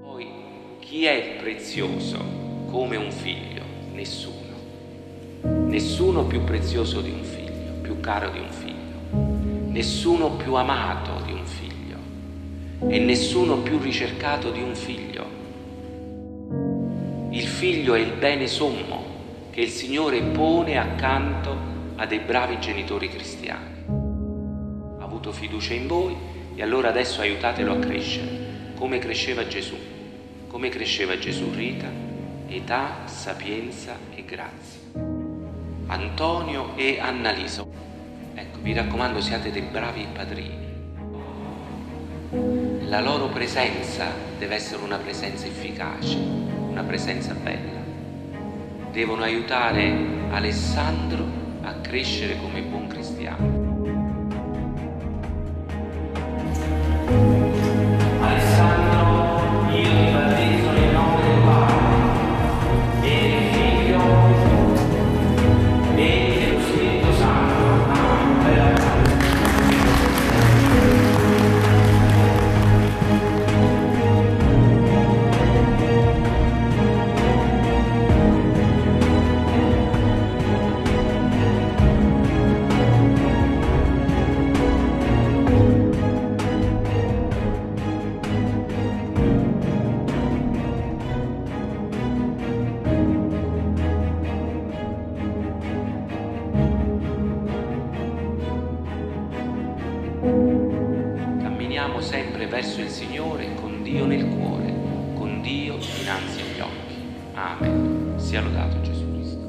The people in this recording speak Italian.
Poi, chi è prezioso come un figlio? Nessuno. Nessuno più prezioso di un figlio, più caro di un figlio. Nessuno più amato di un figlio. E nessuno più ricercato di un figlio. Il figlio è il bene sommo che il Signore pone accanto a dei bravi genitori cristiani. Ha avuto fiducia in voi e allora adesso aiutatelo a crescere, come cresceva Gesù, come cresceva Gesù Rita, età, sapienza e grazia. Antonio e Annalisa. Ecco, vi raccomando, siate dei bravi padrini. La loro presenza deve essere una presenza efficace, una presenza bella. Devono aiutare Alessandro a crescere come buon cristiano. Camminiamo sempre verso il Signore con Dio nel cuore, con Dio dinanzi agli occhi. Amen. Sia lodato Gesù Cristo.